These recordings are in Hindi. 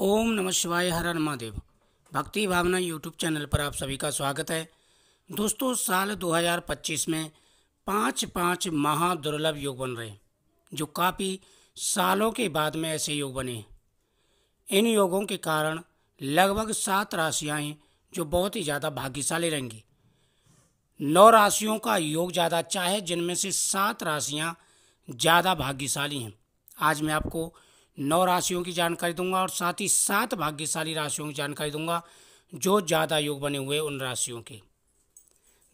ओम नमः शिवाय, हर हर महादेव। भक्ति भावना यूट्यूब चैनल पर आप सभी का स्वागत है। दोस्तों, साल 2025 में पाँच पाँच महादुर्लभ योग बन रहे जो काफ़ी सालों के बाद में ऐसे योग बने इन योगों के कारण लगभग सात राशियाँ हैं, जो बहुत ही ज़्यादा भाग्यशाली रहेंगी। नौ राशियों का योग ज़्यादा अच्छा है, जिनमें से सात राशियाँ ज़्यादा भाग्यशाली हैं। आज मैं आपको नौ राशियों की जानकारी दूँगा और साथ ही सात भाग्यशाली राशियों की जानकारी दूँगा, जो ज़्यादा योग बने हुए उन राशियों के।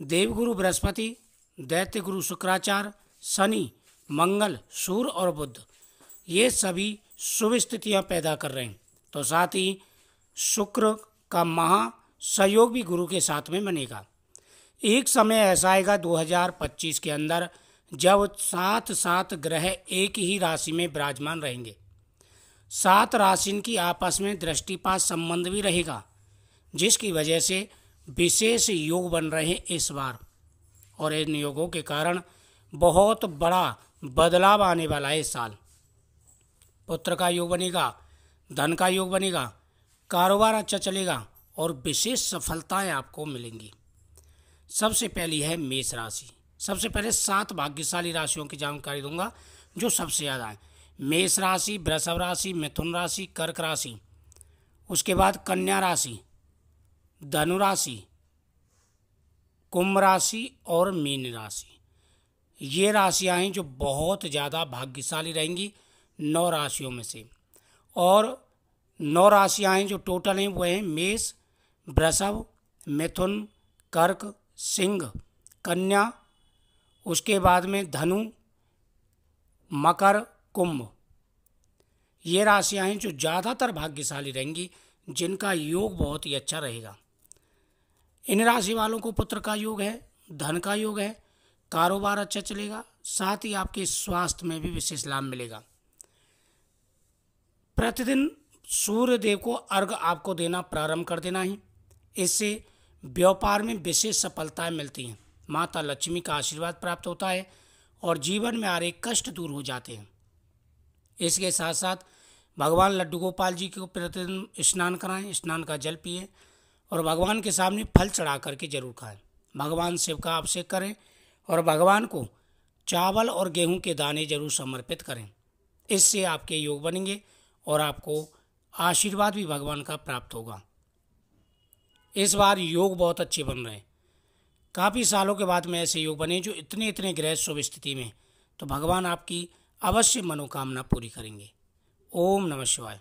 देवगुरु बृहस्पति दैत्य गुरु शुक्राचार्य शनि, मंगल, सूर्य और बुद्ध ये सभी शुभ स्थितियाँ पैदा कर रहे हैं। तो साथ ही शुक्र का महा सहयोग भी गुरु के साथ में बनेगा। एक समय ऐसा आएगा 2025 के अंदर, जब सात सात ग्रह एक ही राशि में विराजमान रहेंगे। सात राशि की आपस में दृष्टिपात संबंध भी रहेगा, जिसकी वजह से विशेष योग बन रहे हैं इस बार। और इन योगों के कारण बहुत बड़ा बदलाव आने वाला है इस साल। पुत्र का योग बनेगा, धन का योग बनेगा, कारोबार अच्छा चलेगा और विशेष सफलताएँ आपको मिलेंगी। सबसे पहली है मेष राशि। सबसे पहले सात भाग्यशाली राशियों की जानकारी दूँगा, जो सबसे ज़्यादा है। मेष राशि, वृषभ राशि, मिथुन राशि, कर्क राशि। उसके बाद कन्या राशि, धनु राशि, कुंभ राशि और मीन राशि। ये राशियाँ हैं जो बहुत ज़्यादा भाग्यशाली रहेंगी नौ राशियों में से। और नौ राशियाँ हैं जो टोटल हैं, वो हैं मेष, वृषभ, मिथुन, कर्क, सिंह, कन्या। उसके बाद में धनु, मकर कुंभ। ये राशियाँ हैं जो ज़्यादातर भाग्यशाली रहेंगी, जिनका योग बहुत ही अच्छा रहेगा। इन राशि वालों को पुत्र का योग है, धन का योग है, कारोबार अच्छा चलेगा, साथ ही आपके स्वास्थ्य में भी विशेष लाभ मिलेगा। प्रतिदिन सूर्य देव को अर्घ आपको देना प्रारंभ कर देना ही। इससे व्यापार में विशेष सफलताएँ मिलती हैं। माता लक्ष्मी का आशीर्वाद प्राप्त होता है और जीवन में आ रहे कष्ट दूर हो जाते हैं। इसके साथ साथ भगवान लड्डू गोपाल जी को प्रतिदिन स्नान कराएँ, स्नान का जल पिए और भगवान के सामने फल चढ़ा करके ज़रूर खाएँ। भगवान शिव का अभिषेक करें और भगवान को चावल और गेहूँ के दाने ज़रूर समर्पित करें। इससे आपके योग बनेंगे और आपको आशीर्वाद भी भगवान का प्राप्त होगा। इस बार योग बहुत अच्छे बन रहे हैं। काफ़ी सालों के बाद में ऐसे योग बने जो इतने इतने ग्रह शुभ स्थिति में तो भगवान आपकी अवश्य मनोकामना पूरी करेंगे। ओम नमः शिवाय।